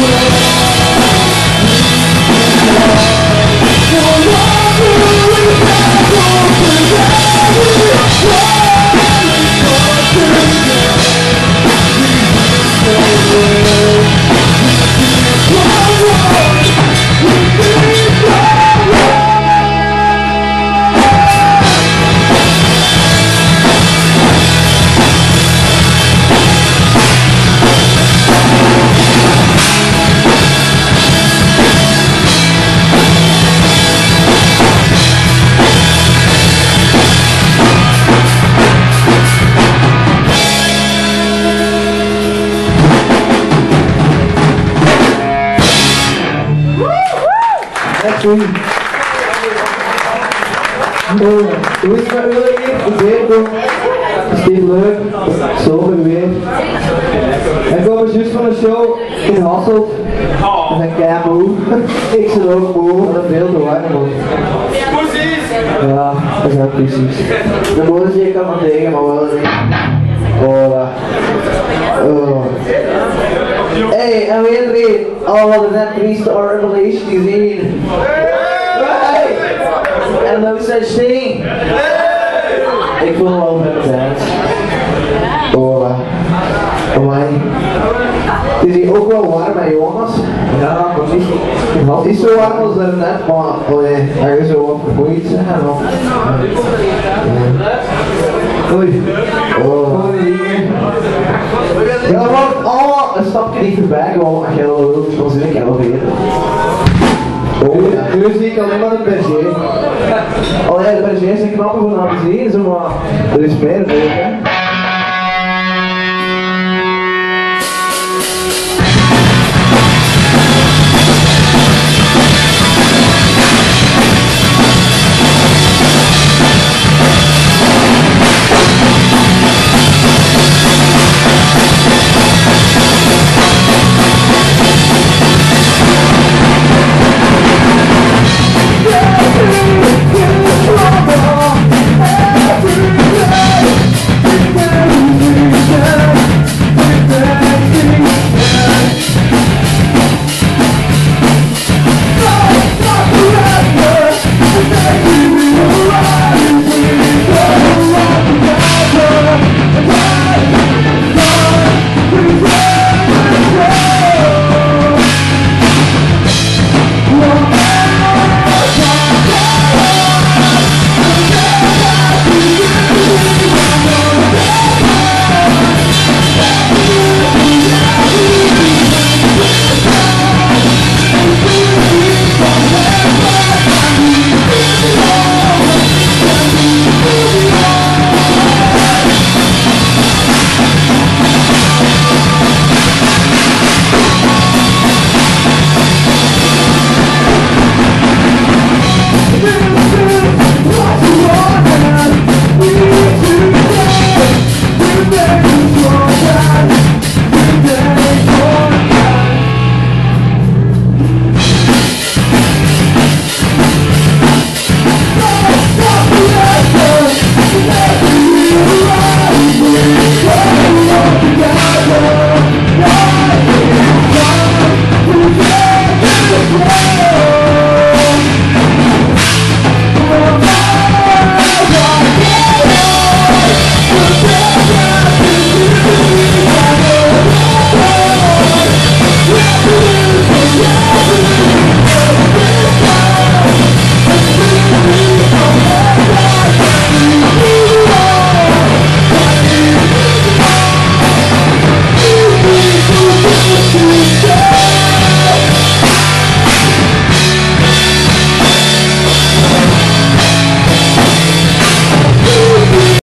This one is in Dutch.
Yeah. Hoe is het met jullie? Zeer goed. Steeds leuk. Zo weer. Ik kom dus juist van een show in Hasselt. We zijn kei moe. Ik zit ook moe, dat is veel te warm man. Ja, dat is wel precies. De moeder kan van tegen, maar wel niet. Oh, ja. oh. Hey, en weer erin. Oh, wat is net Priest or Revelation gezien? En dat is zijn sting. Ik me wel met tijd. Oh, amai. Het is hier ook wel warm, hè jongens? Ja, precies. Het is zo warm als daarnet, maar oh nee, hij is zo wat vermoeid zijn. Oei. Oh. Ja, maar oh, een stapje dichterbij gewoon, als jij wel wilt, dan zit ik wel weer. Nu zie ik alleen maar een berger. Ja, de berger zijn knappen van aan te zien, zo maar er is meer volk hè.